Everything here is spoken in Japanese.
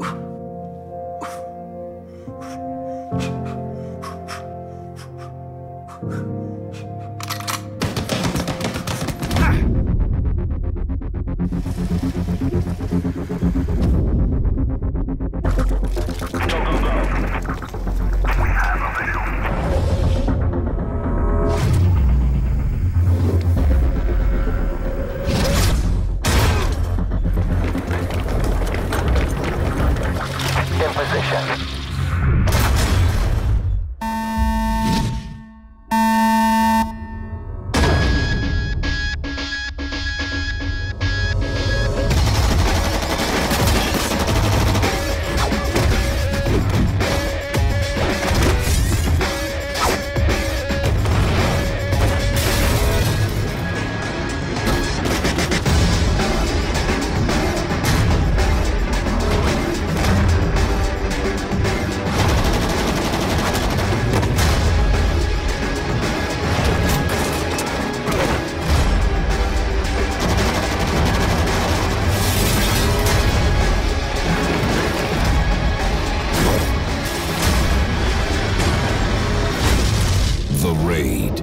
you The Raid.